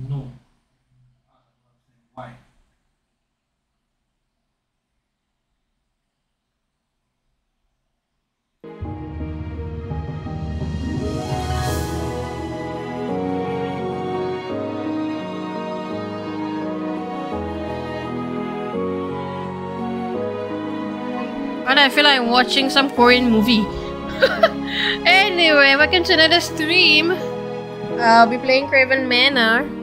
No. Why? And I feel like I'm watching some Korean movie. anyway, welcome to another stream. I'll be playing Kraven Manor.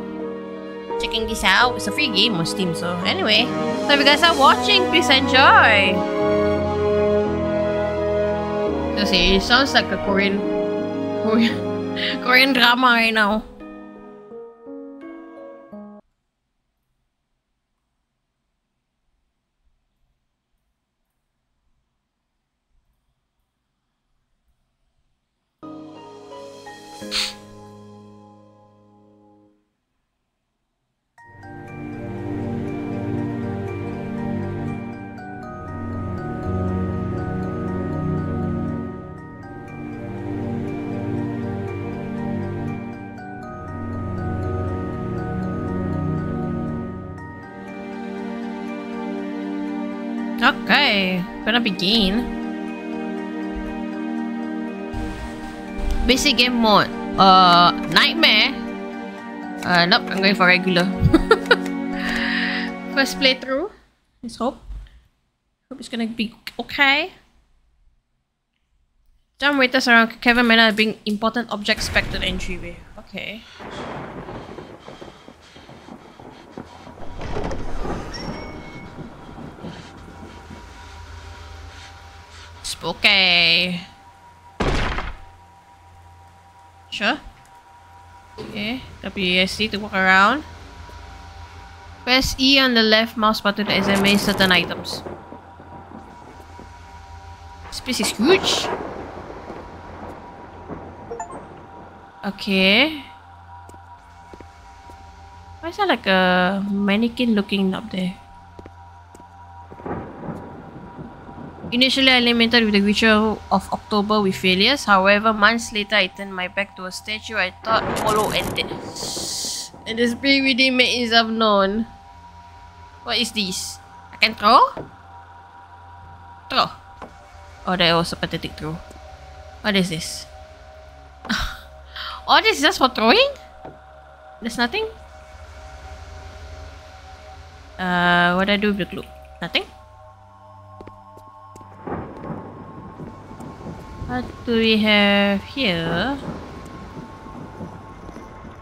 Checking this out. It's a free game on Steam, so anyway. So if you guys are watching, please enjoy. So see, it sounds like a Korean Korean Korean drama right now. Gonna begin. Basic game mode. Uh, nightmare. Uh, nope, I'm going for regular. First playthrough. Let's hope. Hope it's gonna be okay. Dumb waiters around Kraven Manor bring important objects back to the entryway. Okay. Spooky. Sure. Okay, WASD to walk around. Press E on the left mouse button to examine certain items. This is huge. Okay. Why is there like a mannequin looking up there? Initially, I lamented with the ritual of October with failures. However, months later, I turned my back to a statue I thought hollow ended. And the spirit within made itself known. What is this? I can throw? Throw. Oh, that was a pathetic throw. What is this? oh, this is just for throwing? There's nothing? Uh, what do I do with the glue? Nothing? What do we have here?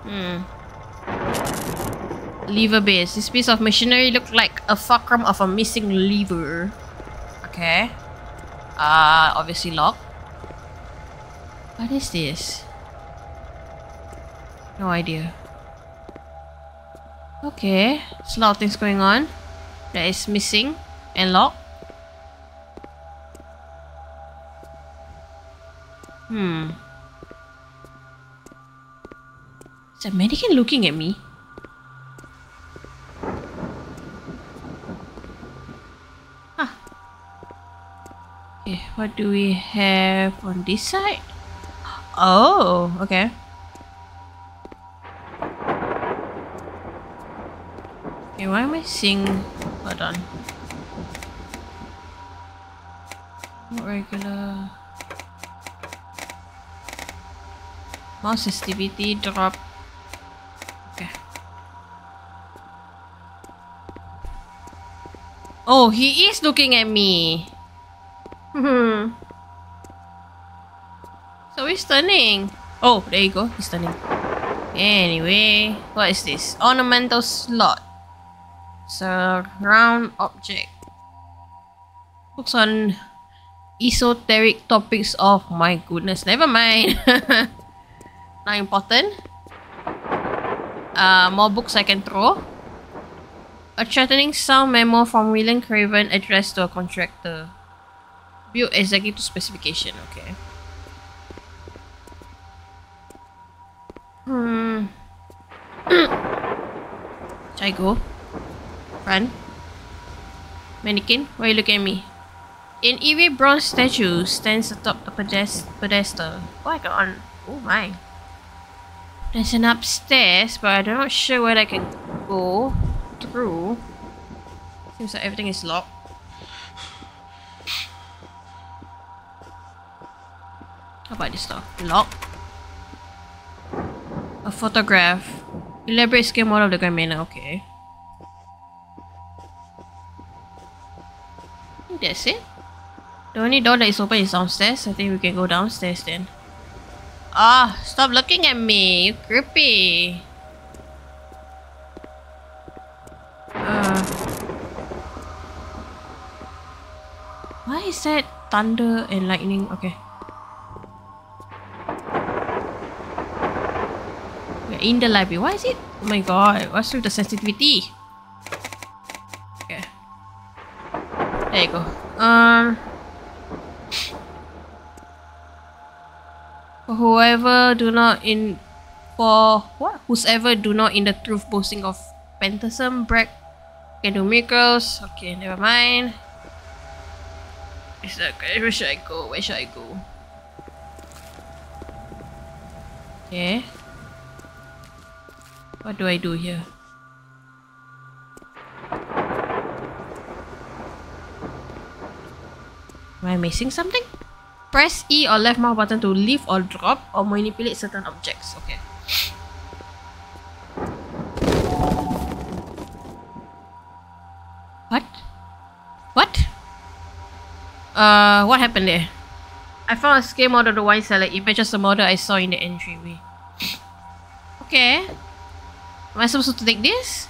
Hmm. Lever base. This piece of machinery looked like a fulcrum of a missing lever. Okay. Uh, obviously locked. What is this? No idea. Okay. There's a lot of things going on. That is missing and locked. Hmm. Is a mannequin looking at me? Huh. Okay, what do we have on this side? Oh, okay. Okay, why am I seeing... Hold on. Not Regular... Mouse sensitivity drop. Okay. Oh, he is looking at me. Hmm. so he's turning. Oh, there you go. He's turning. Anyway, what is this? Ornamental slot. It's a round object. Looks on esoteric topics of my goodness. Never mind. Not important. Uh, more books I can throw. A threatening sound memo from William Kraven addressed to a contractor. Build executive specification, okay. Hmm. Should I go? Run. Mannequin, why you looking at me? An eerie bronze statue stands atop the pedest pedestal. Oh, I got on. Oh my. There's an upstairs, but I'm not sure where I can go through. Seems like everything is locked. How about this stuff? Lock. A photograph. Elaborate scale model of the Grand Manor. Okay. That's it. The only door that is open is downstairs. I think we can go downstairs then. Ah, stop looking at me. You creepy. Uh, why is that thunder and lightning? Okay. We're in the library. Why is it? Oh my god. What's with the sensitivity? Okay. There you go. Um. Whoever do not in for what? Whosoever do not in the truth boasting of phantasm break can do miracles. Okay, never mind. Is that where should I go? Where should I go? Okay. What do I do here? Am I missing something? Press E or left mouse button to lift or drop or manipulate certain objects. Okay. What? What? Uh, what happened there? I found a scale model of the wine cellar. It matches the model I saw in the entryway. Okay. Am I supposed to take this?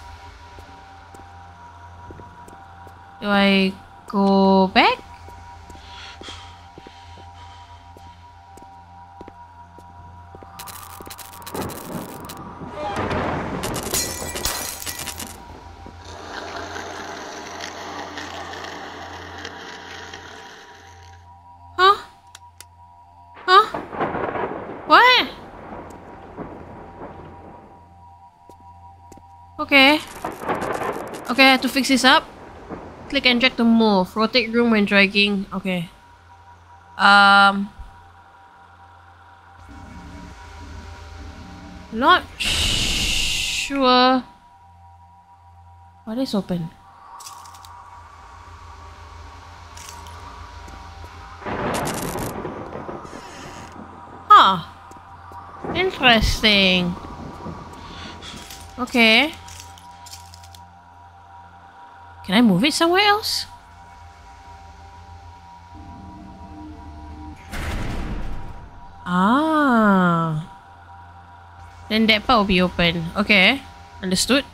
Do I go back? Fix this up. Click and drag to move. Rotate room when dragging. Okay. Um. Not sure. What is open? Huh. Interesting. Okay. Can I move it somewhere else? Ah. Then that part will be open. Okay. Understood.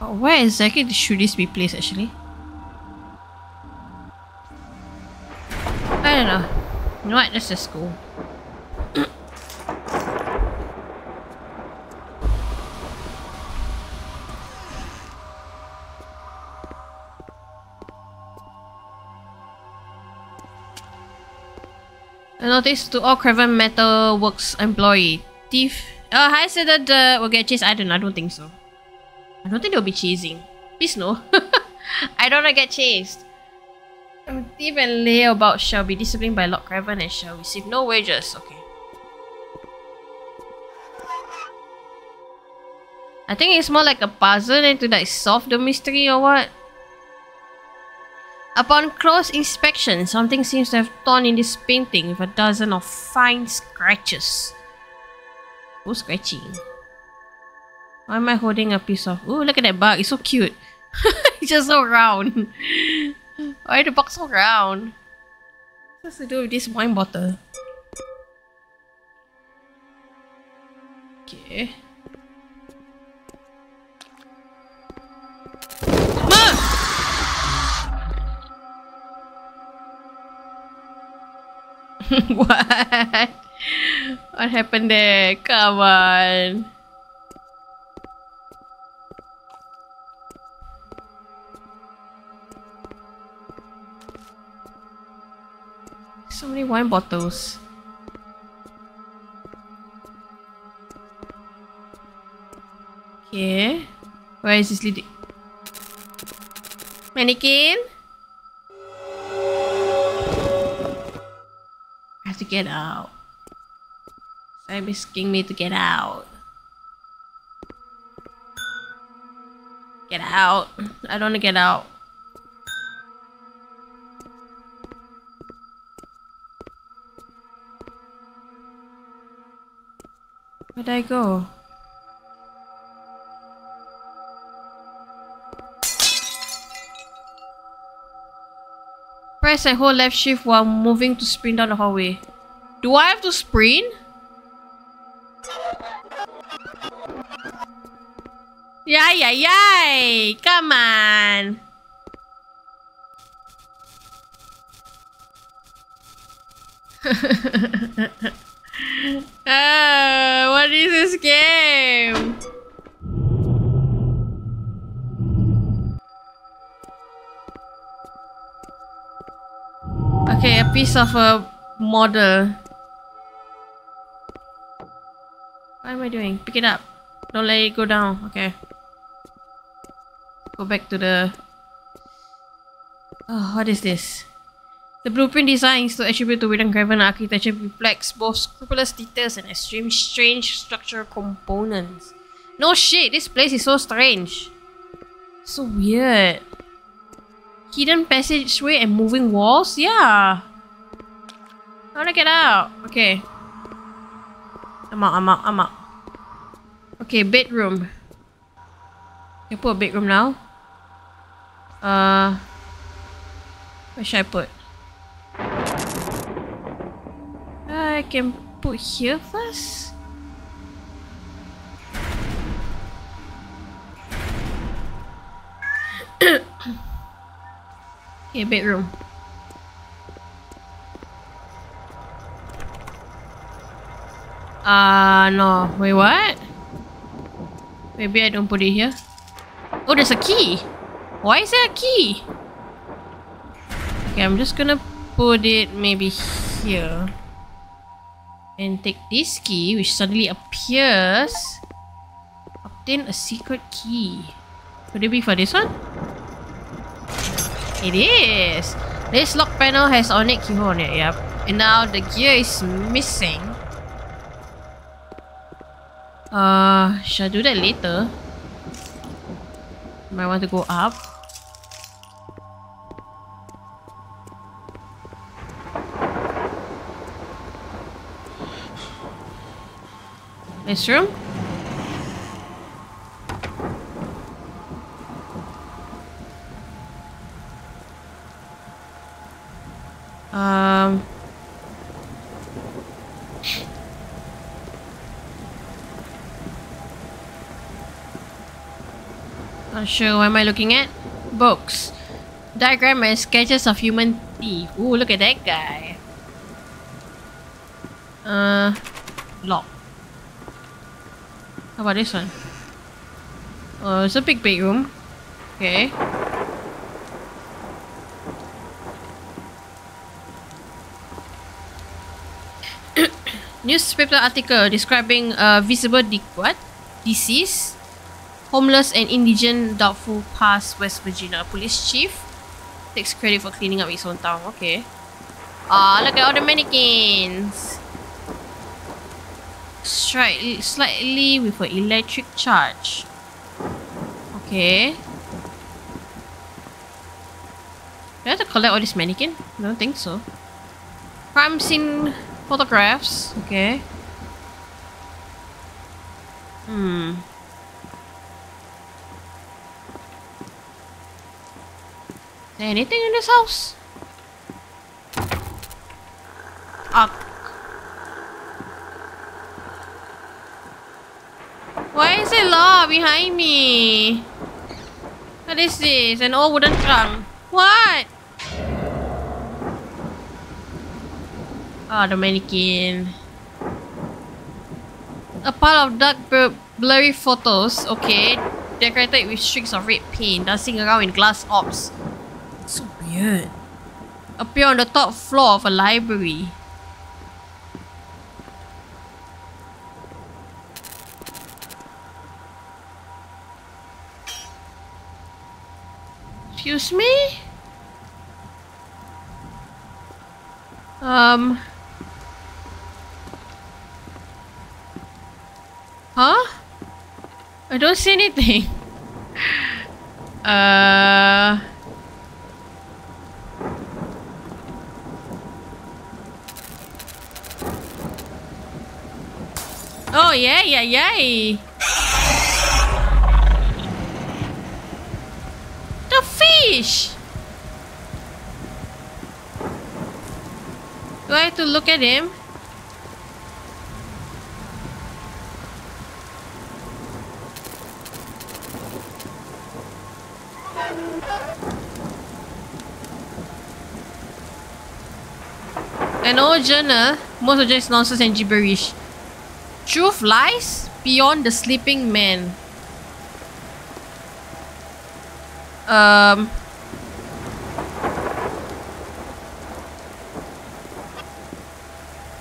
But where exactly should this be placed actually? I don't know. You know what? Let's just go. Notice to all Kraven Metal Works employee. Thief. Oh, hi, said that uh, will get chased. I don't. I don't think so. I don't think they'll be chasing. Please no. I don't want to get chased. Um, Thief and layabout shall be disciplined by Lord Kraven and shall receive no wages. Okay. I think it's more like a puzzle than to like solve the mystery or what. Upon close inspection, something seems to have torn in this painting with a dozen of fine scratches. Who's scratching? Why am I holding a piece of... Oh, look at that bug. It's so cute. it's just so round. Why the bug so round? What What's to do with this wine bottle? Okay. what? What happened there? Come on. So many wine bottles. Okay. Where is this leading? Mannequin? To get out. Stop asking me to get out. Get out. I don't want to get out. Where'd I go? Press and hold left shift while moving to sprint down the hallway. Do I have to sprint? Yay, yay, yay! Come on! uh, what is this game? Of a model. What am I doing? Pick it up. Don't let it go down. Okay. Go back to the... Oh, what is this? The blueprint design is to attribute to William Kraven architecture reflects both scrupulous details and extreme strange structural components. No shit, this place is so strange. So weird. Hidden passageway and moving walls? Yeah. I wanna get out. Okay. I'm out, I'm out, I'm out. Okay, bedroom. Can I put a bedroom now? Uh, where should I put? I can put here first. okay, bedroom. Uh, no. Wait, what? Maybe I don't put it here. Oh, there's a key. Why is there a key? Okay, I'm just gonna put it maybe here. And take this key, which suddenly appears. Obtain a secret key. Could it be for this one? It is! This lock panel has ornate keyhole on it, yep. And now the gear is missing. Uh, should I do that later? Might want to go up. This room? Not sure what am I looking at? Books. Diagram and sketches of human teeth. Ooh, look at that guy. Uh, lock. How about this one? Oh, it's a big bedroom. Okay. Newspaper article describing a visible di what? Disease Homeless and indigent doubtful past West Virginia police chief takes credit for cleaning up his own town. Okay. Ah, look at all the mannequins. Slightly, slightly with an electric charge. Okay. Do I have to collect all these mannequin? I don't think so. Crime scene photographs. Okay. Hmm. Anything in this house? Up. Why is it locked behind me? What is this? An old wooden trunk. What? Oh, the mannequin. A pile of dark blurry photos. Okay. Decorated with streaks of red paint dancing around in glass orbs. Weird. Appear on the top floor of a library. Excuse me? Um... Huh? I don't see anything. uh... Oh yeah, yeah, yeah. The fish. Do I have to look at him? An old journal, most of is nonsense and gibberish. Truth lies beyond the sleeping man. Um.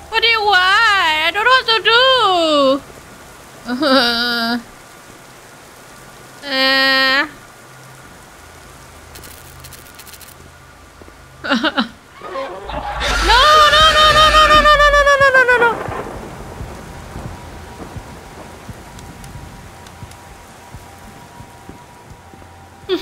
What do you want? I don't know what to do. uh. No, no, no, no, no, no, no, no, no, no, no, no, no. What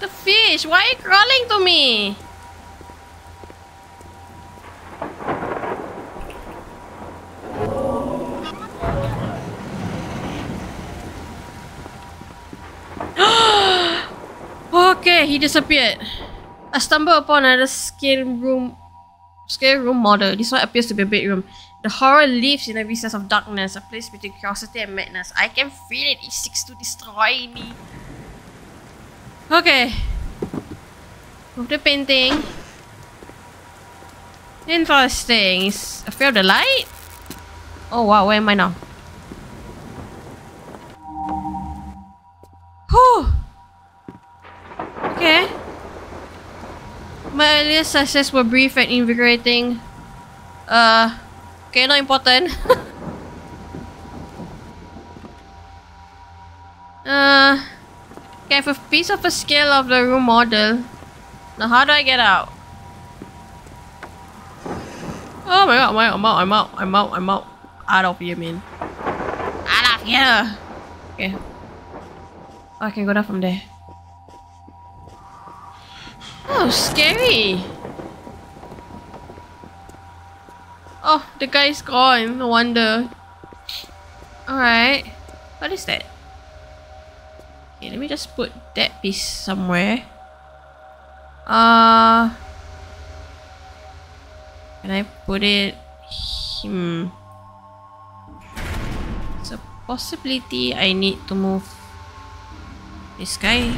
the fish? Why are you crawling to me? okay, he disappeared. I stumbled upon another scale room scale room model. This one appears to be a bedroom. The horror lives in a recess of darkness, a place between curiosity and madness. I can feel it. It seeks to destroy me. Okay. Move the painting. Interesting. Is afraid of the light? Oh wow, where am I now? Whew. Okay. My earlier success were brief and invigorating. Uh, okay, not important. uh, okay, I have a piece of a scale of the room model. Now, how do I get out? Oh my god, I'm out, I'm out, I'm out, I'm out. Out of here, man. Out of here! Okay. Oh, I can go down from there. Oh, scary. Oh, the guy's gone. No wonder. Alright. What is that? Okay, let me just put that piece somewhere. Uh... Can I put it... Hmm... It's a possibility I need to move this guy.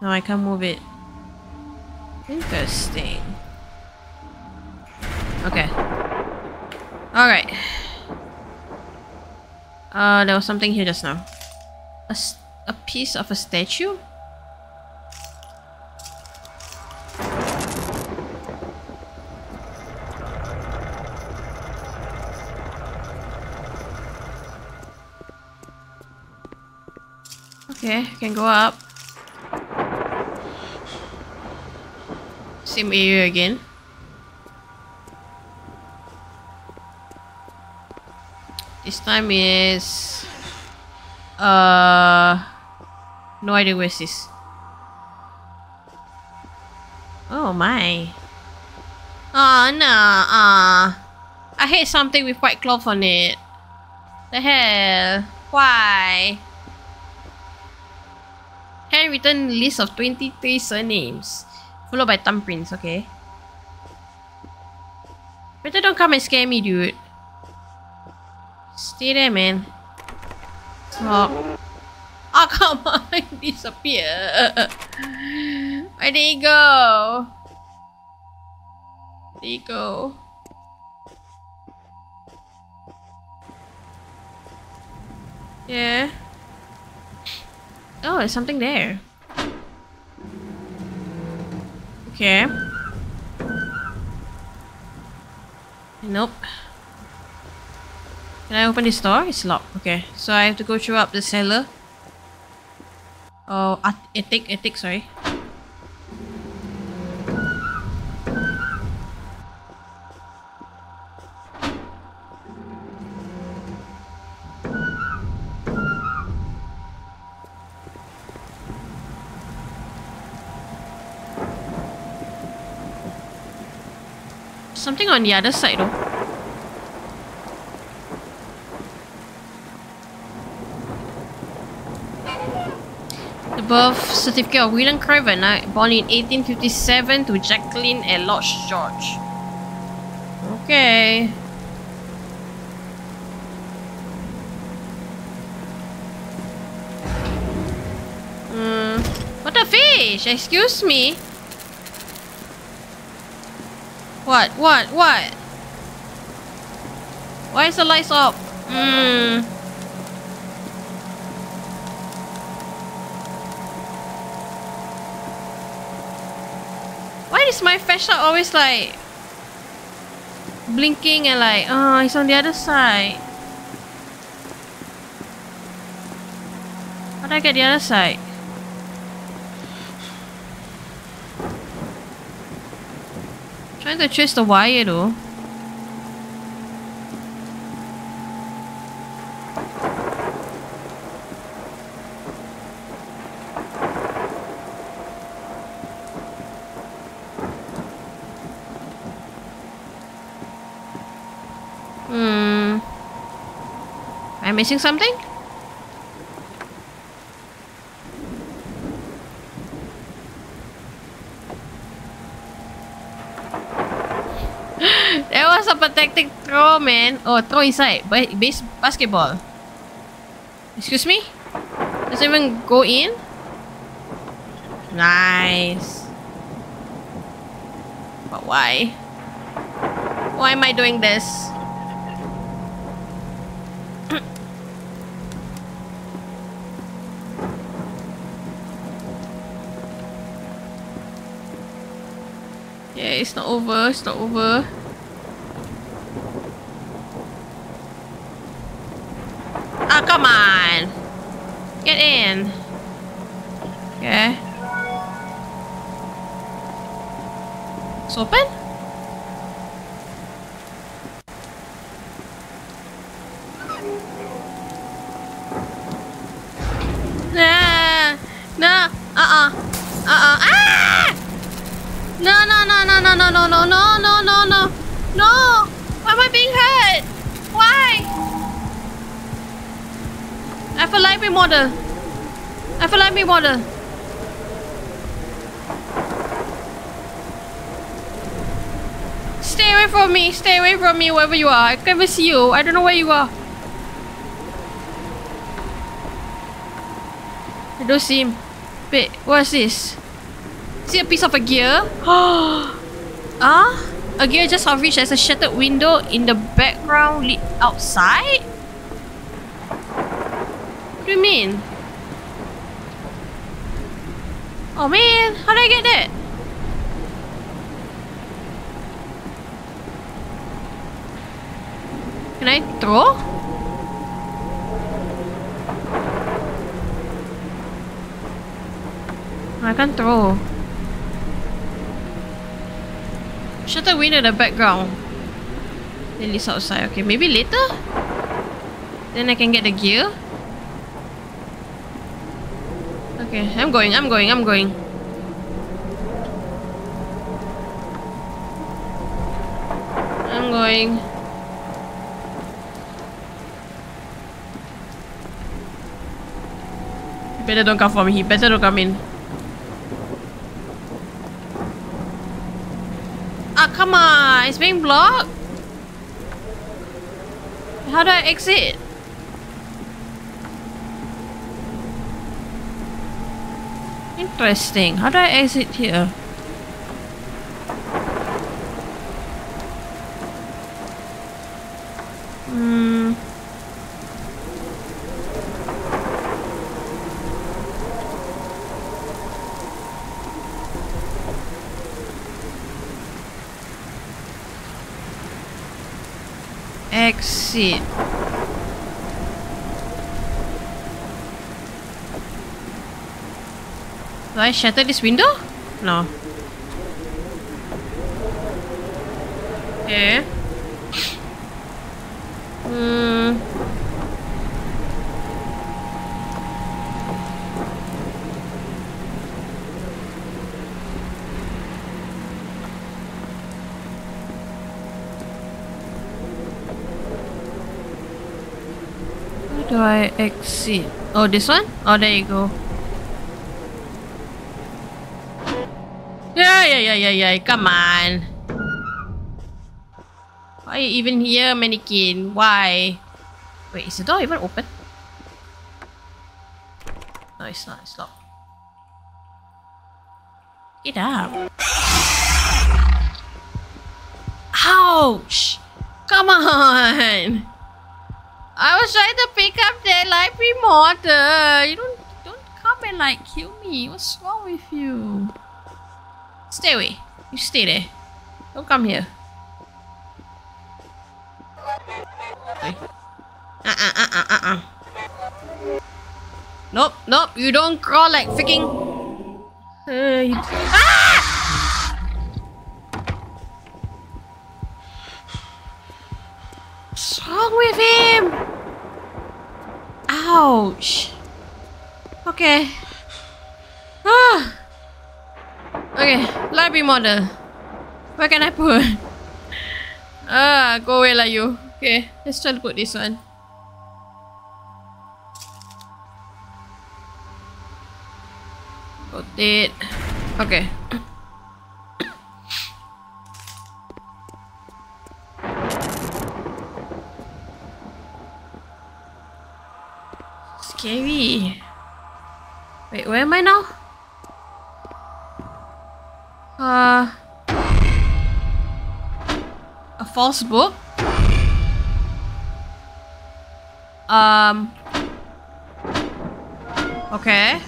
No, I can't move it. Interesting. Okay. Alright. Uh, there was something here just now. a piece of a statue? Okay, can go up. Same area again. This time is uh no idea where this. Oh my. Oh no, uh I hate something with white cloth on it. The hell? Why? Handwritten list of 23 surnames. Followed by thumbprints, okay. Better don't come and scare me, dude. Stay there, man. Stop. Oh, come on. Disappear. Where did he go? Did he go? Yeah. Oh, there's something there. Okay. Nope. Can I open this door? It's locked. Okay, so I have to go through up the cellar. Oh, at- attic, attic, sorry. Something on the other side though. The birth certificate of William Kraven, born in 1857 to Jacqueline and Lodge George. Okay. Hmm. What a fish? Excuse me. What? What? What? Why is the lights off? Hmm. Why is my flashlight always like blinking and like oh it's on the other side? How do I get the other side? Trying to trace the wire though. Hmm. Am I missing something? That was a protecting throw, man. Oh, throw inside. Ba- base basketball. Excuse me? Does it even go in? Nice. But why? Why am I doing this? yeah, it's not over. It's not over. Ah, come on. Get in. Okay. It's open? Nah. Nah. Uh-uh. Uh-uh. Ah! No, no, no, no, no, no, no, no, no, no, no, no. Why am I being hurt? Why? I model. I feel like me model. Stay away from me. Stay away from me, wherever you are. I can't even see you. I don't know where you are. I don't see him. Wait, what's this? Is it a piece of a gear? Ah? A gear just of which there's a shattered window in the background lit outside? What do you mean? Oh man, how did I get that? Can I throw? I can't throw. Shutter window in the background. Then it's outside. Okay, maybe later? Then I can get the gear. Okay, I'm going, I'm going, I'm going. I'm going. He better don't come for me. He better don't come in. Ah, come on. It's being blocked. How do I exit? Interesting. How do I exit here? Hmm. Exit. Do I shatter this window? No. Okay. Hmm. Do I exit? Oh, this one? Oh, there you go. Yeah, yeah. Come on. Why you even here, mannequin? Why? Wait, is the door even open? No, it's not. It's locked. Get up. Ouch! Come on! I was trying to pick up the library motor. You don't don't come and like kill me. What's wrong? Stay away. You stay there. Don't come here. Okay. Uh uh uh uh uh uh. Nope, nope. You don't crawl like freaking. Uh, you... Ah! What's wrong with him? Ouch. Okay. Model. Where can I put? Ah, go away lah you. Okay, let's try to put this one. Rotate. Okay. False book. Um. Okay.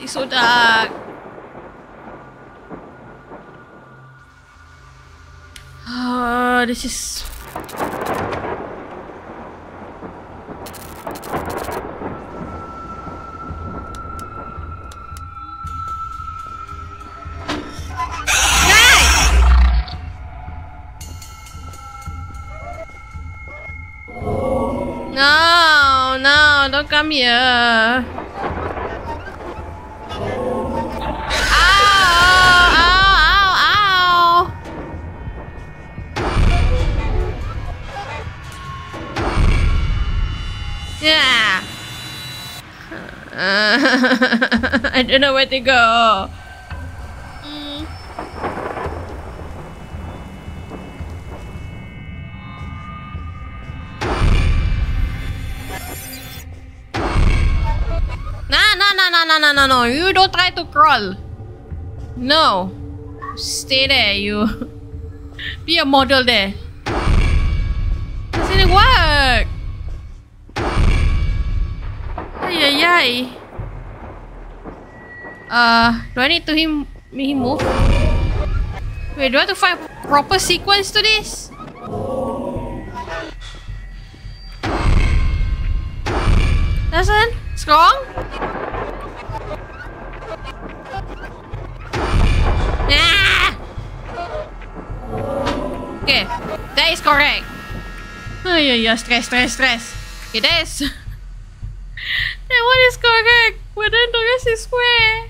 It's so dark. Uh, this is. Come here. Yeah. I don't know where to go. Nah, no. You don't try to crawl. No. Stay there, you. Be a model there. Doesn't it work? Ay, ay, ay. Uh, do I need to him, him move? Wait, do I have to find proper sequence to this? Doesn't? It's? That is correct. Oh yeah, yeah, stress, stress, stress. That is... that one is correct, but then the rest is square.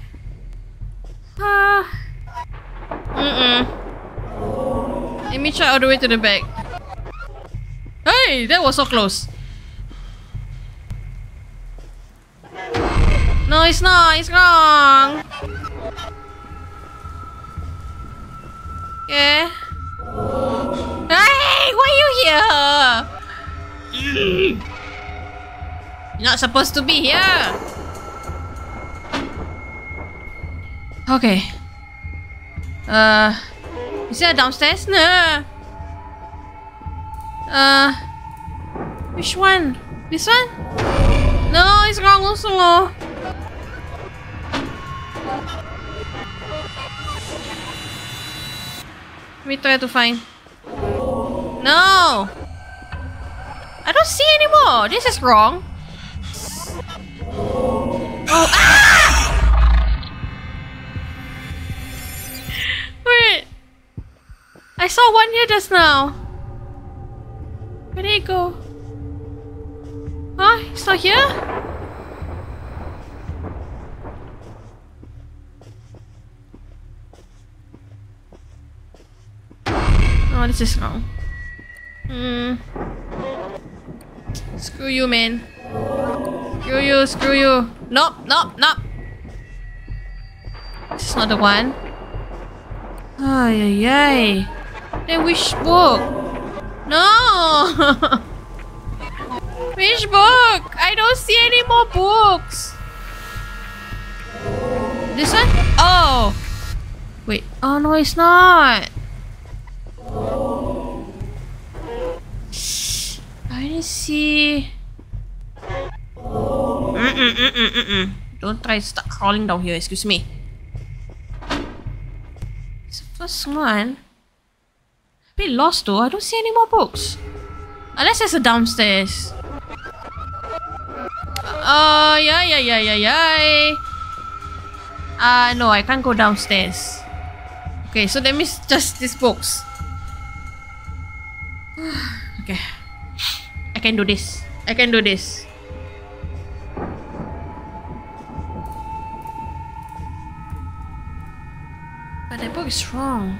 Ah. Mm-mm. Let me try all the way to the back. Hey, that was so close. No, it's not. It's wrong. Yeah. Hey, why are you here? You're not supposed to be here. Okay. Uh, is there downstairs? No. Uh, which one? This one? No, it's wrong also. Let me try to find. No! I don't see anymore! This is wrong! Oh, ah! Wait! I saw one here just now. Where did it go? Huh? It's not here? Oh, this is wrong. Hmm. Screw you, man. Screw you, screw you. Nope, nope, nope. This is not the one. Ay, ay, ay. Then which book? No! which book? I don't see any more books. This one? Oh! Wait. Oh, no, it's not. See. Mm-mm, mm-mm, mm-mm. Don't try to start crawling down here, excuse me. It's the first one. A bit lost though, I don't see any more books. Unless there's a downstairs. Uh, yeah, yeah, yeah, yeah, yeah. Uh, no, I can't go downstairs. Okay, so that means just these books. okay. I can do this. I can do this. But that book is wrong.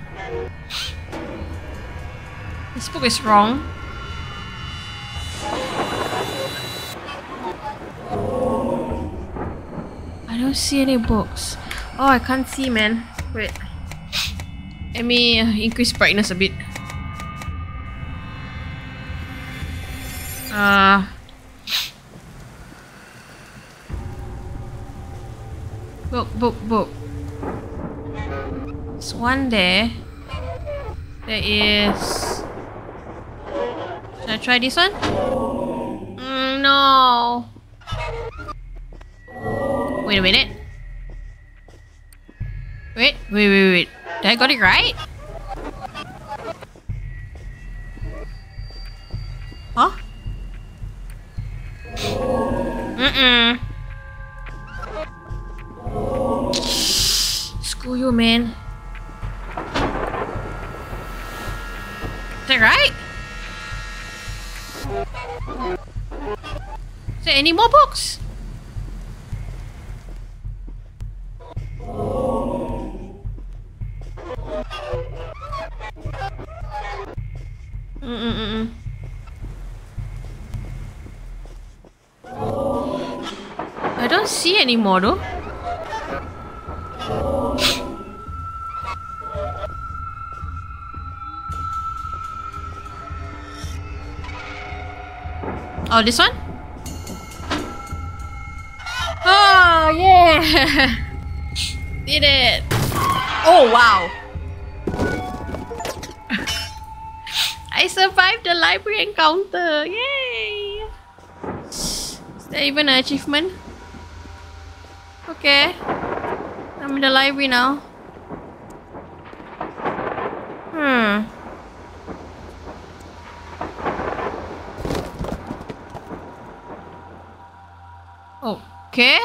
This book is wrong. I don't see any books. Oh, I can't see, man. Wait. Let me increase brightness a bit. Uh, book, book, book. There's one there. There is. Should I try this one? Mm, no. Wait a minute. Wait, wait, wait, wait. Did I got it right? Mm-mm. Screw you, man. Is that right? Is there any more books? Mm-mm-mm. Don't see any though. Oh, this one? Oh, yeah! Did it! Oh, wow! I survived the library encounter! Yay! Is there even an achievement? Okay. I'm in the library now. Hmm. Okay.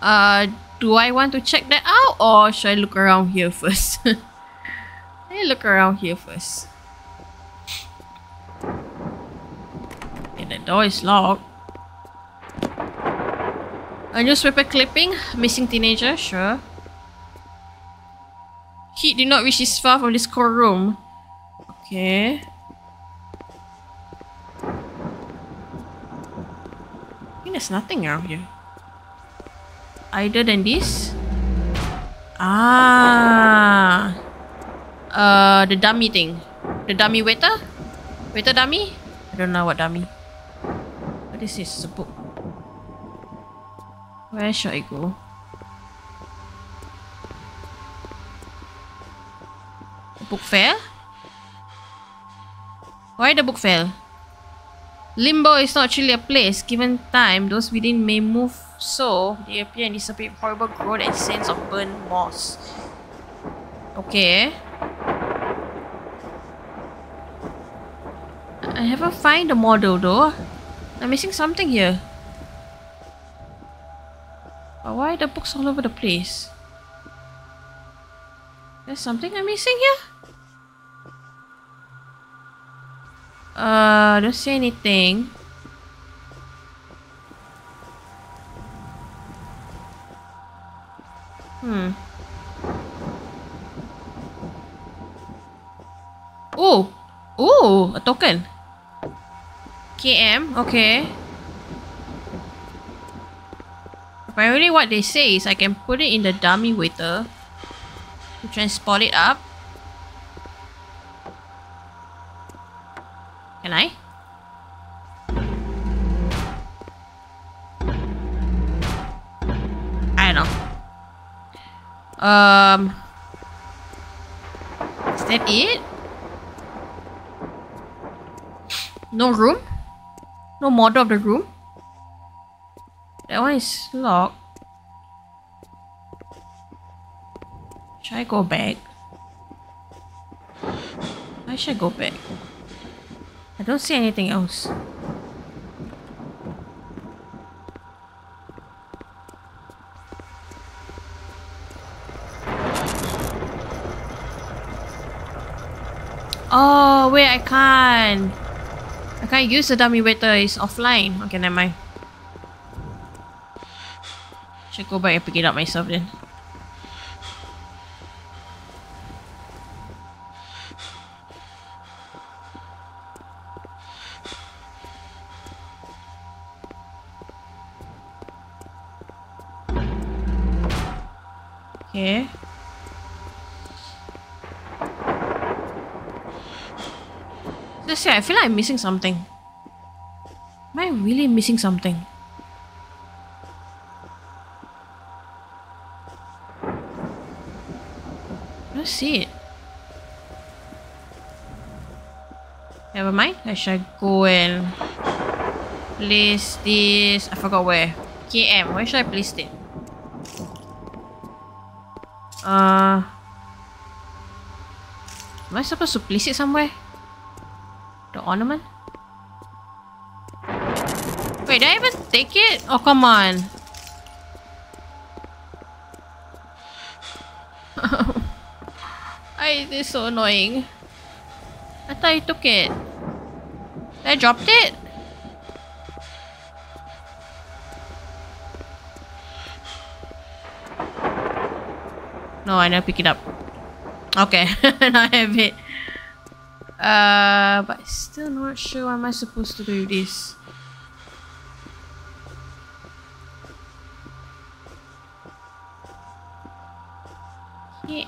Uh, do I want to check that out or should I look around here first? Let me look around here first. Okay, the door is locked. A newspaper clipping, missing teenager, sure. He did not reach this far from this core room. Okay. I think there's nothing around here. Either than this. Ah. Uh, the dummy thing. The dummy waiter? Waiter dummy? I don't know what dummy. What is this? It's a book. Where should I go? Book fair? Why the book fair? Limbo is not actually a place. Given time, those within may move so they appear and disappear with horrible growth and sense of burnt moss. Okay. I haven't find the model though. I'm missing something here. But why the books all over the place? There's something I'm missing here? Uh, don't see anything. Hmm. Oh! Oh! A token! KM, okay. Apparently what they say is I can put it in the dummy waiter to transport it up. Can I? I don't know. Um, is that it? No room? No model of the room? That one is locked. Should I go back? I should go back. I don't see anything else. Oh, wait, I can't. I can't use the dummy waiter, it's offline. Okay, never mind. Should go back and pick it up myself then. Okay. Just say, I feel like I'm missing something. Am I really missing something? See it. Never mind. I shall go and place this. I forgot where. KM. Where should I place it? Uh, am I supposed to place it somewhere? The ornament? Wait, did I even take it? Oh, come on. This is so annoying. I thought I took it. I dropped it? No, I never pick it up. Okay, now I have it. Uh, but still not sure am I supposed to do this.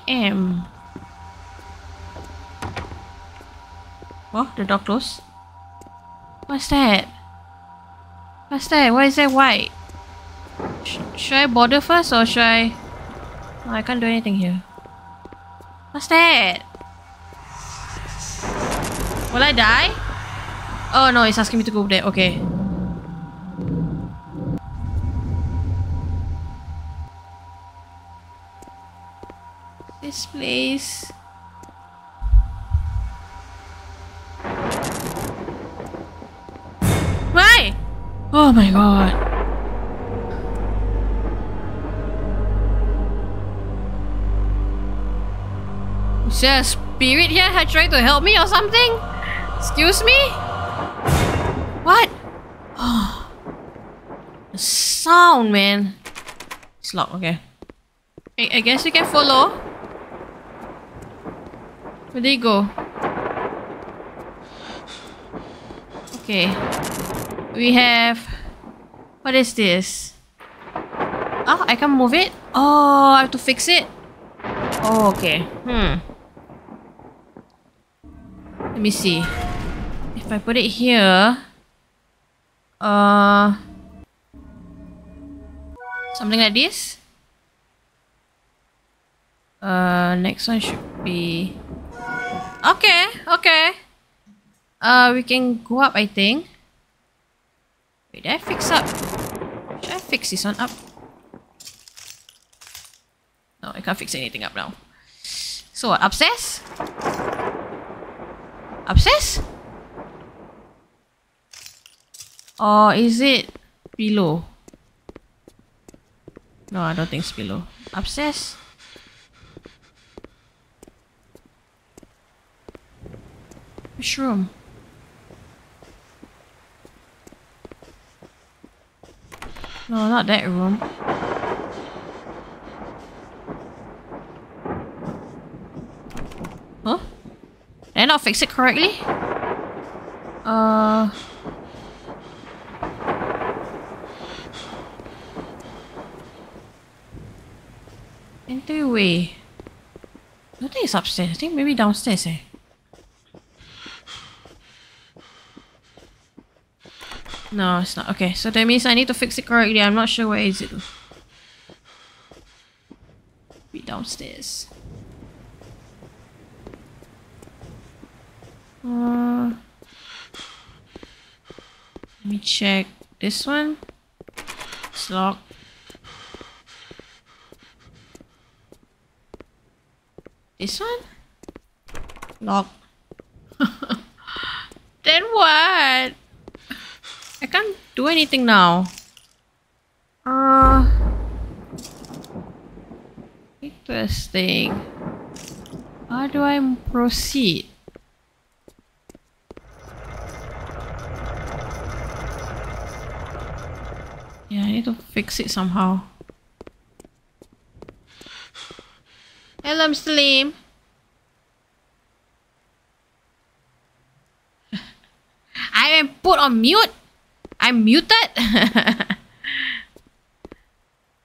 am. Oh, the door closed. What's that? What's that? Why is that white? Sh should I bother first or should I... Oh, I can't do anything here. What's that? Will I die? Oh no, it's asking me to go there. Okay. This place. Oh my god. Is there a spirit here had tried to help me or something? Excuse me? What? Oh. The sound, man. It's locked, okay. I, I guess you can follow. Where did he go? Okay. We have... What is this? Oh, I can move it? Oh, I have to fix it? Oh, okay. Hmm. Let me see. If I put it here... Uh... Something like this? Uh, next one should be... Okay, okay. Uh, we can go up, I think. Wait, did I fix up? Should I fix this one up? No, I can't fix anything up now. So what, upstairs? Upstairs? Or is it below? No, I don't think it's below. Upstairs? Which room? No, not that room. Huh? Did I not fix it correctly? Uh... Entryway. I don't think it's upstairs. I think maybe downstairs eh. No, it's not. Okay, so that means I need to fix it correctly. I'm not sure where is it. Be downstairs. Uh, let me check this one. It's locked. This one? Locked. then what? Do anything now. Uh interesting. How do I proceed? Yeah, I need to fix it somehow. Hello, Mr. Lim. I am put on mute. I'm muted.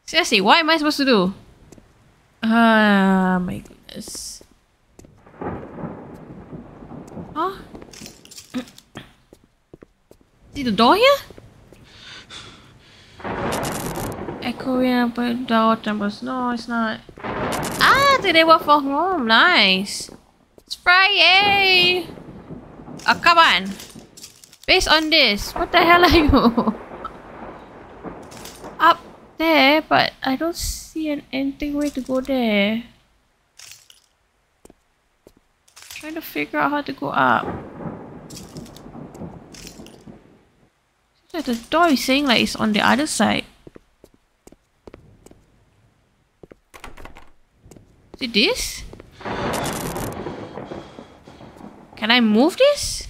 Seriously, what am I supposed to do? Ah, my goodness. Huh? See the door here? Echoing up a door temples. No, it's not. Ah, today work from home. Nice. It's Friday. Oh, come on. Based on this, what the hell are you? Up there, but I don't see an anything way to go there. Trying to figure out how to go up. Like the door is saying like it's on the other side. Is it this? Can I move this?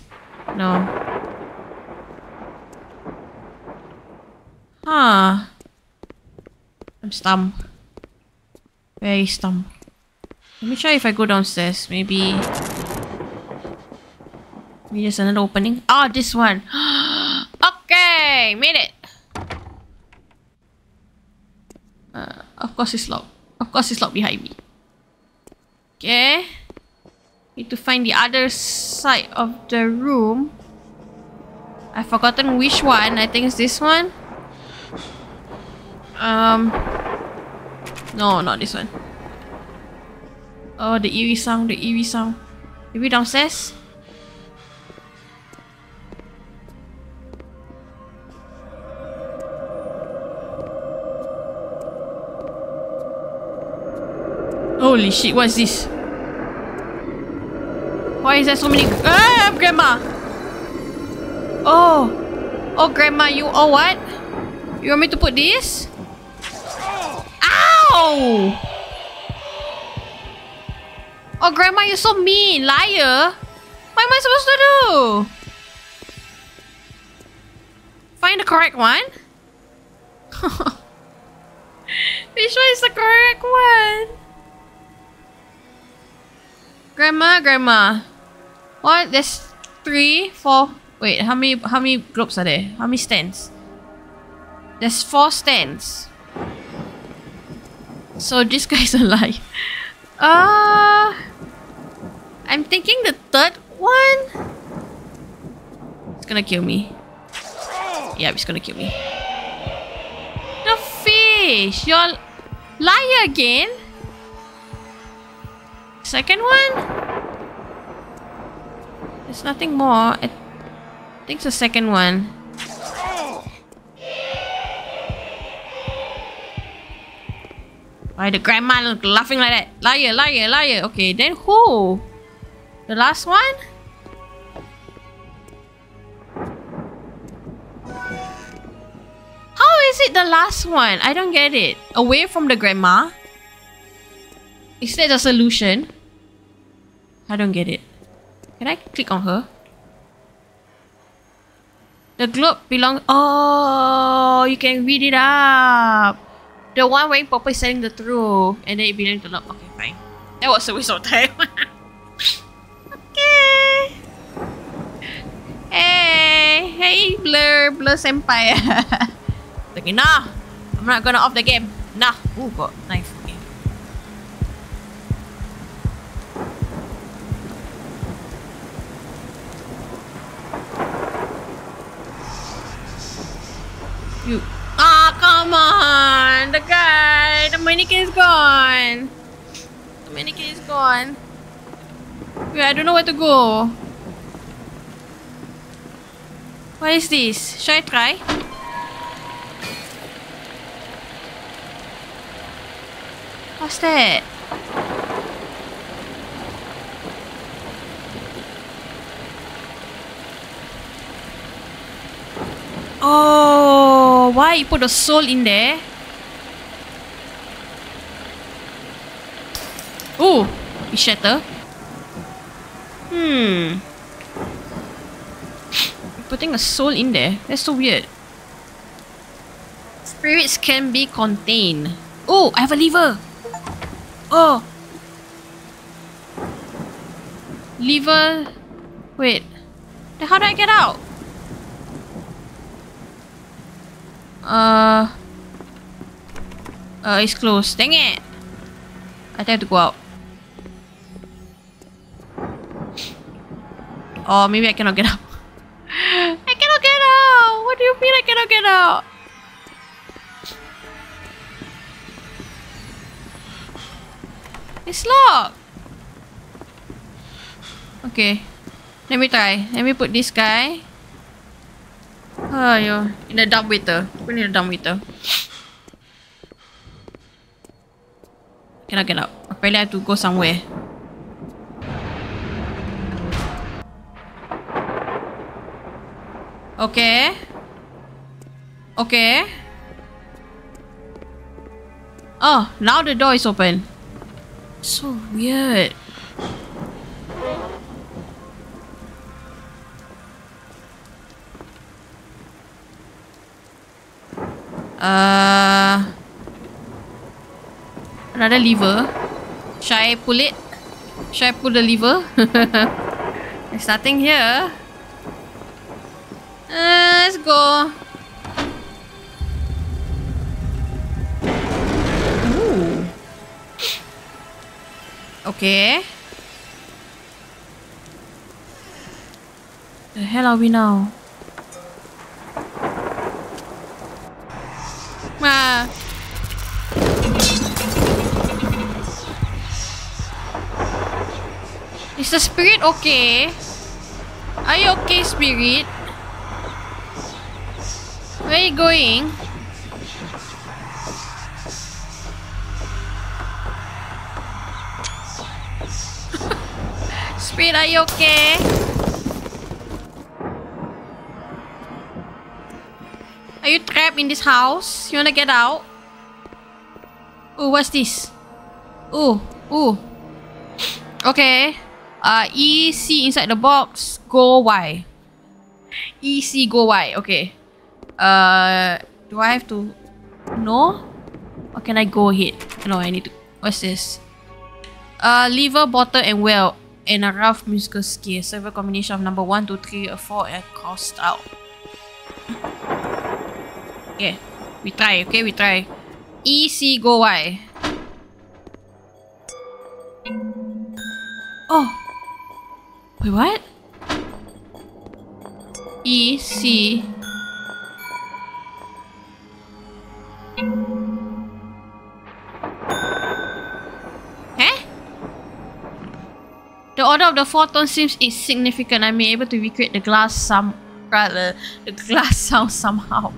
No. Huh. I'm stumped. Very stumped. Let me try if I go downstairs. Maybe... Maybe there's another opening. Ah, oh, this one. okay, made it. Uh, of course it's locked. Of course it's locked behind me. Okay. Need to find the other side of the room. I've forgotten which one. I think it's this one. Um, no, not this one. Oh, the eerie sound, the eerie sound. Maybe downstairs? Holy shit, what is this? Why is there so many- Ah, Grandma! Oh! Oh, Grandma, you- Oh, what? You want me to put this? Oh, Grandma, you're so mean. Liar. What am I supposed to do? Find the correct one? Which one is the correct one? Grandma, Grandma. What? There's three, four. Wait, how many how many globes are there? How many stands? There's four stands. So this guy's alive. Uh, I'm thinking the third one. It's gonna kill me. Yeah, it's gonna kill me. The fish! You're liar again? Second one? There's nothing more. I think it's the second one. Why the grandma laughing like that? Liar, liar, liar. Okay, then who? The last one? How is it the last one? I don't get it. Away from the grandma? Is that the solution? I don't get it. Can I click on her? The globe belongs. Oh, you can read it up. The one wearing purple is telling the truth, and then it belongs to the. Okay, fine. That was a waste of time. okay. Hey, hey, blur, blur senpai. okay, nah. I'm not gonna off the game. Nah. Ooh, got knife. Okay. You. Ah, come on! The guy! The mannequin is gone! The mannequin is gone. Wait, I don't know where to go. What is this? Should I try? What's that? Oh, why you put the soul in there? Oh, it shatter. Hmm. Putting a soul in there. That's so weird. Spirits can be contained. Oh, I have a lever. Oh. Lever. Wait. Then how do I get out? Uh. Uh, it's closed. Dang it. I have to go out. Oh, maybe I cannot get out. I cannot get out! What do you mean I cannot get out? It's locked! Okay. Let me try. Let me put this guy. Oh, yo. In the dumb waiter. Put in the dumb waiter. Cannot get out. Apparently I have to go somewhere. Okay. Okay. Oh, now the door is open. So weird. Uh, another lever. Should I pull it? Should I pull the lever? There's nothing here. Let's go. Ooh. Okay. The hell are we now? Ah. Is the spirit okay? Are you okay, spirit? Going? Spirit, are you okay? Are you trapped in this house? You wanna get out? Oh, what's this? Oh, oh. Okay. Uh, E, C inside the box. Go Y. E, C, go Y. Okay. Uh, do I have to... No? Or can I go ahead? No, I need to... What's this? Uh, lever, bottle, and well. And a rough musical scale. Several combination of number 1, 2, 3, or 4, and cost out. Okay. We try, okay? We try. E, C, go Y. Oh. Wait, what? E, C... The order of the four seems insignificant. I may able to recreate the glass some rather the glass sound somehow.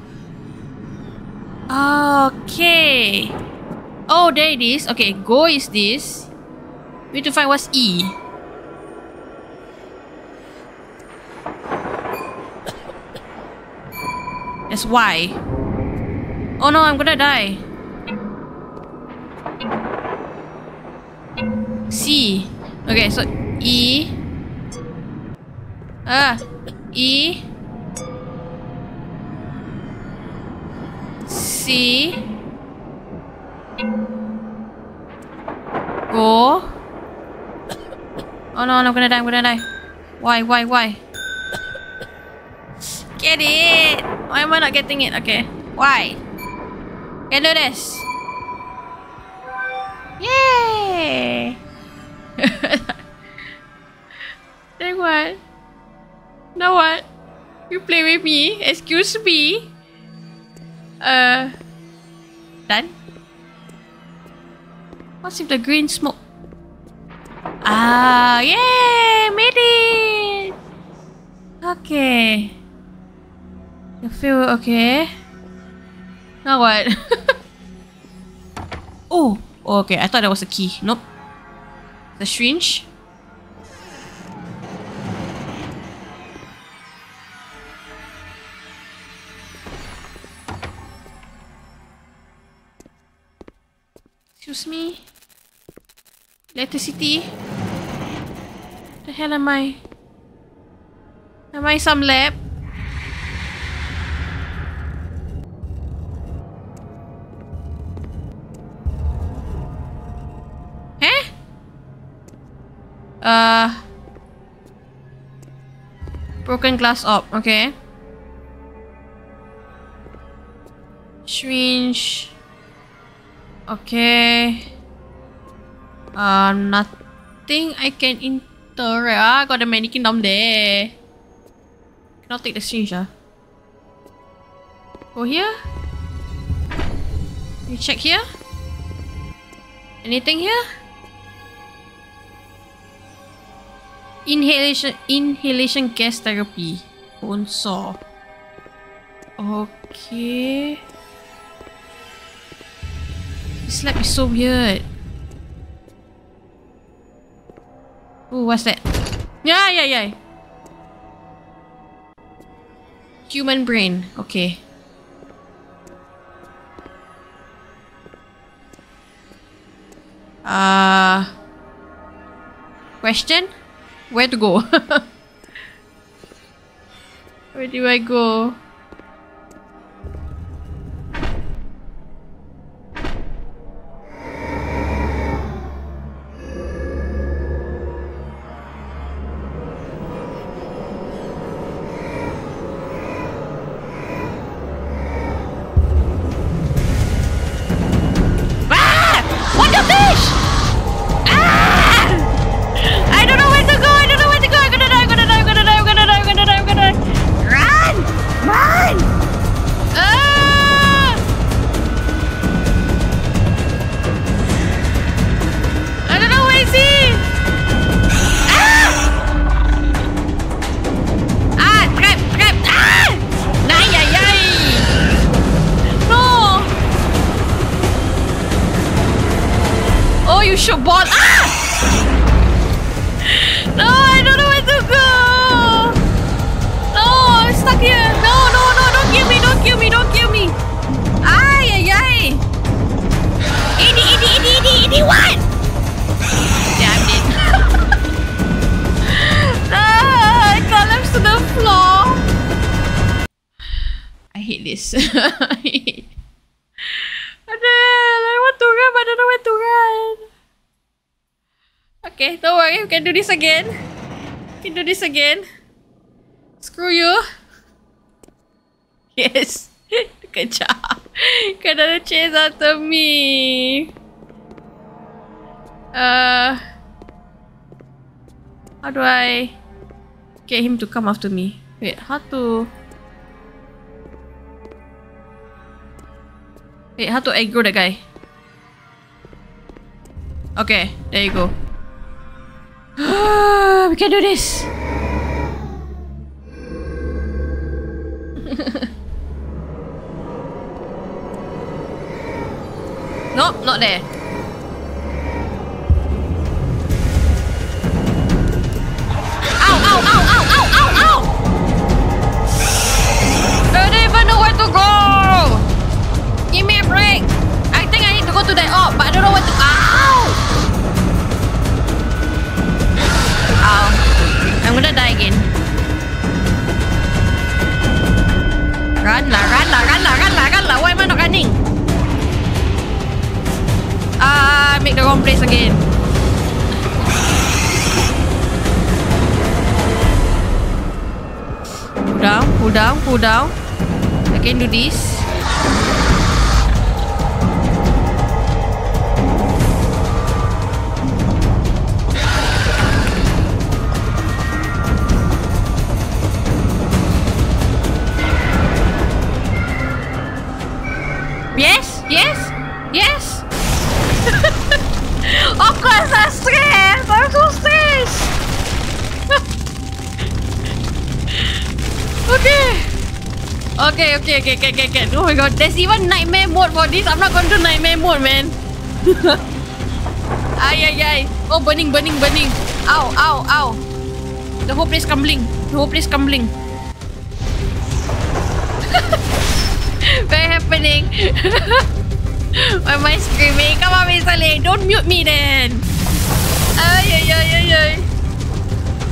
Okay. Oh, there it is. Okay, go is this. We need to find what's E. That's Y. Oh no, I'm gonna die. C. Okay, so E. Ah. E. C. Go. Oh no, I'm gonna die, I'm gonna die. Why, why, why? Get it! Why am I not getting it? Okay. Why? Can do this. Now what? You play with me? Excuse me? Uh... Done? What's with the green smoke? Ah, yay! Made it! Okay. You feel okay? Now what? oh! oh! Okay, I thought that was a key. Nope. The syringe. Excuse me? Electricity? The hell am I? Am I some lab? Eh? Uh Broken glass up, okay. Syringe. Okay. Uh, nothing I can interact. Ah, got the mannequin down there. Cannot take the syringe, ah. Go here. You check here. Anything here? Inhalation inhalation gas therapy. Bone saw. Okay. This lab is so weird. Oh, what's that? Yeah, yeah, yeah. Human brain. Okay. Uh, question? Where to go? Where do I go? Oh, you ball. Ah! No, I don't know where to go. No, I'm stuck here. No, no, no, don't kill me, don't kill me, don't kill me. Ay, ay, ay. Idi, idi, idi, idi, idi, what? I'm dead. ah, I collapsed to the floor. I hate this. I I want to run, but I don't know where to run. Okay, don't worry, we can do this again. We can do this again. Screw you. Yes. Good job. Got another chase after me. Uh, how do I get him to come after me? Wait, how to? Wait, how to aggro that guy? Okay, there you go. Ah, we can do this. nope, not there. Ow, ow, ow, ow, ow, ow, ow! I don't even know where to go! Give me a break! I think I need to go to that op, but I don't know where to- Ow! I'm gonna die again. Run la, run la, run la, run la, run la. Why am I not running? Ah, uh, make the wrong place again. Cool down, cool down, cool down. I can do this. Okay, okay, okay, okay, okay, okay. Oh my god, there's even nightmare mode for this. I'm not gonna do nightmare mode, man. ay, ay, ay. Oh, burning, burning, burning. Ow, ow, ow. The whole place crumbling. The whole place crumbling. Very happening. Why am I screaming? Come on, Mr. Lee. Don't mute me then. Ay, ay, ay, ay, ay.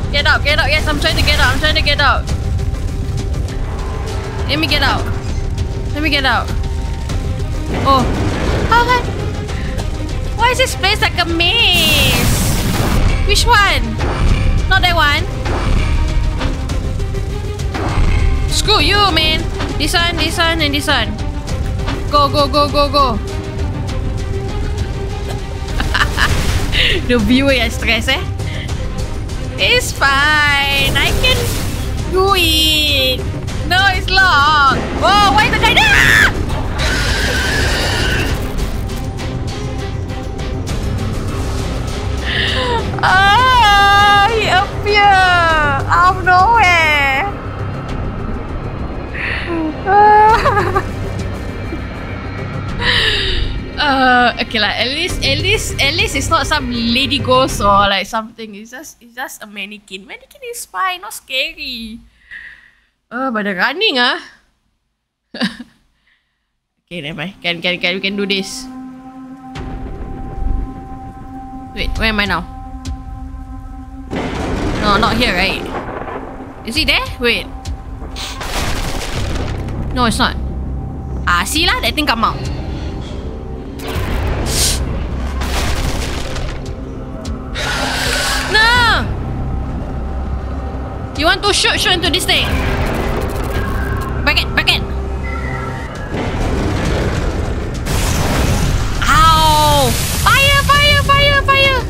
Get out, get out. Yes, I'm trying to get out. I'm trying to get out. Let me get out. Let me get out. Oh. How oh, Why is this place like a maze? Which one? Not that one. Screw you, man. This one, this one, and this one. Go, go, go, go, go. the viewer yang stress eh. It's fine. I can do it. No, it's locked. Oh, why the guy there? Ah, he appeared out of nowhere. uh, okay lah. At least, at least, at least it's not some lady ghost or like something. It's just, it's just a mannequin. Mannequin is fine, not scary. Uh, but the running ah. okay, never mind. Can, can, can, we can do this. Wait, where am I now? No, not here, right? Is he there? Wait. No, it's not. Ah, see lah, that thing come out. You want to shoot, shoot into this thing. Back it, back it. Ow! Fire, fire, fire, fire!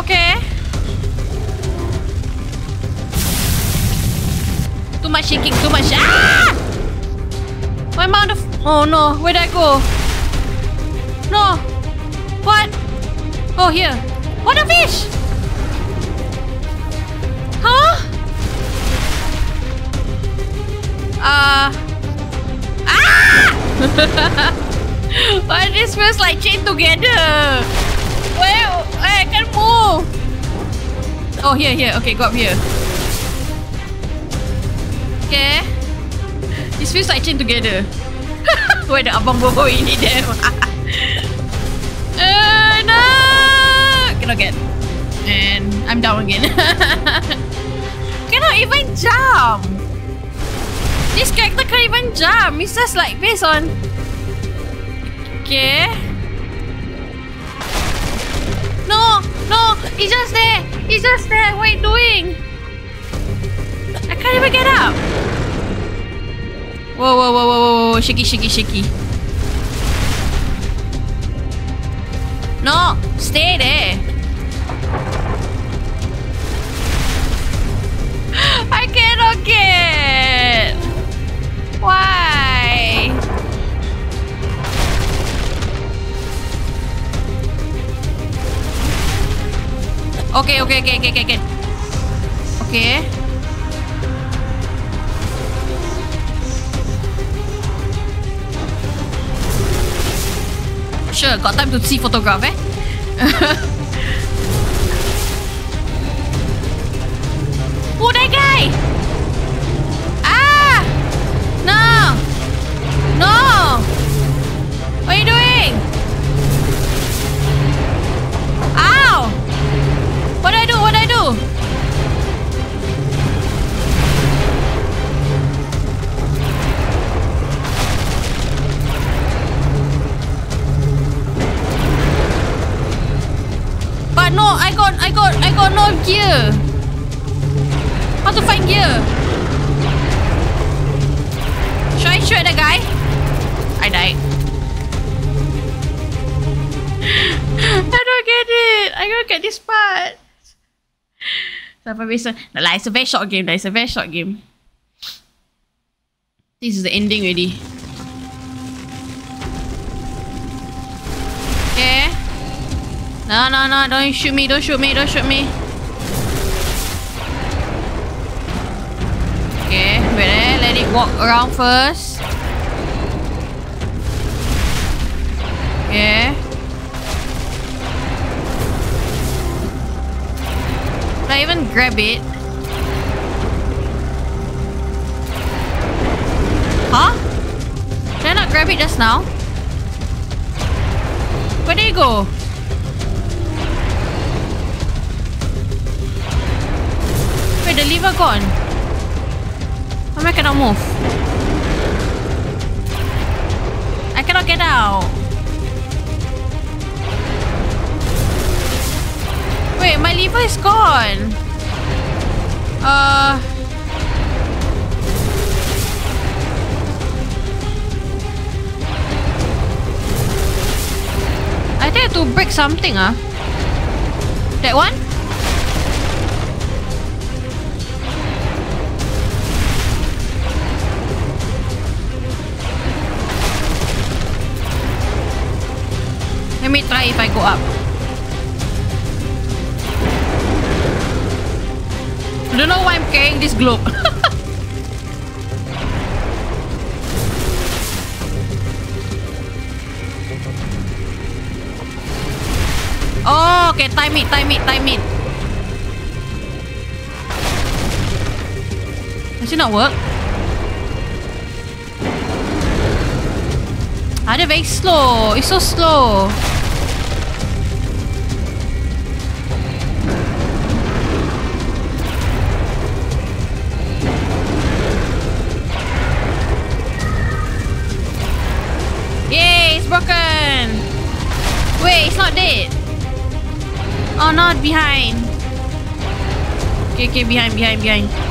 Okay. Too much shaking, too much. Ah! Why am I on the... oh no, where did I go? No. What? Oh, here. What a fish! Uh... Ah! Why this feels like chained together? Where? I can't move. Oh, here, here. Okay, go up here. Okay. This feels like chain together. Where the abang bobo ini them? uh, no! Cannot get. And I'm down again. Cannot even jump. This character can't even jump. It's just like based on. Okay. No, no, he's just there. He's just there. What are you doing? I can't even get up. Whoa, whoa, whoa, whoa, whoa, whoa, shaky, shaky, shaky. No, stay there. I cannot get. Why? Okay, okay, okay, okay, okay, okay. Sure, got time to see photograph eh? Who that guy? No! What are you doing? Ow! What do I do? What do I do? But no, I got, I got, I got no gear. How to find gear? Should I shoot the guy? I. I don't get it. I don't get this part. Sampai besok. No lah, it's a very short game. It's a very short game. This is the ending already. Okay. No, no, no. Don't shoot me. Don't shoot me. Don't shoot me. Okay. Wait eh. Let it walk around first. Okay. Can I even grab it? Huh? Did I not grab it just now? Where did it go? Wait, the lever gone. Why am I cannot move? I cannot get out. Wait, my lever is gone. Uh... I think I have to break something ah. That one? Let me try if I go up. I don't know why I'm carrying this globe. oh, okay. Time it, time it, time it. Does it not work? Ah, they're very slow. It's so slow. Oh, not behind. Okay, okay, behind, behind, behind.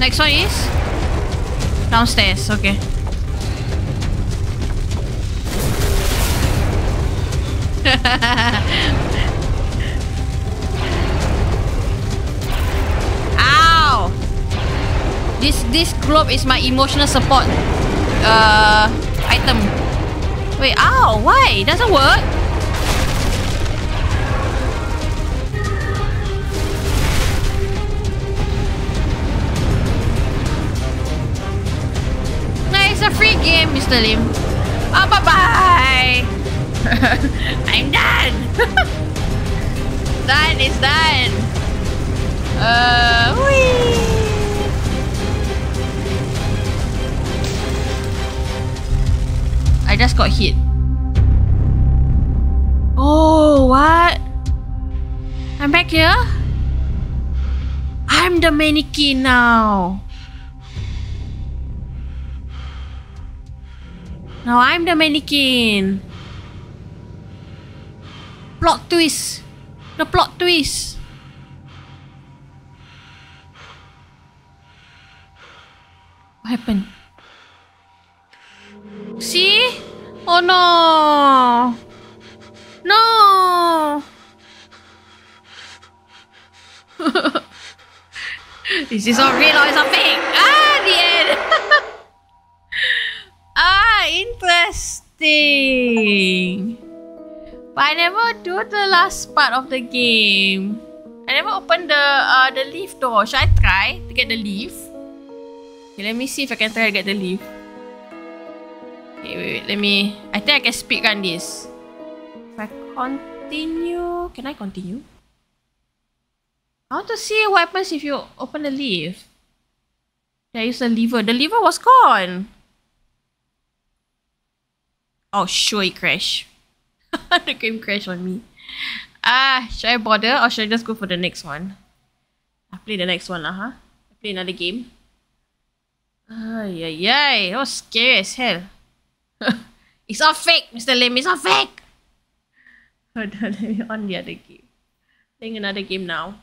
Next one is downstairs. Okay. Ow! This this globe is my emotional support uh item. Wait, ow, why? Doesn't work? Game, Oh, bye-bye! I'm done! done, it's done! Uh, whee! I just got hit. Oh, what? I'm back here? I'm the mannequin now. Now I'm the mannequin. Plot twist. The plot twist. What happened? See? Oh no! No! Is this all real or is it fake? Ah, the end! ah, interesting. But I never do the last part of the game. I never open the uh, the leaf door. Should I try to get the leaf? Okay, let me see if I can try to get the leaf. Okay, wait, wait, let me... I think I can speak on this. If I continue. Can I continue? I want to see what happens if you open the lift. There is a lever. The lever was gone. Oh, sure it crashed. the game crashed on me. Ah, should I bother or should I just go for the next one? I play the next one lah, huh? I play another game. Ay, ay, ay. That was scary as hell. it's all fake, Mr. Lim. It's all fake. Hold on, let me on the other game. Playing another game now.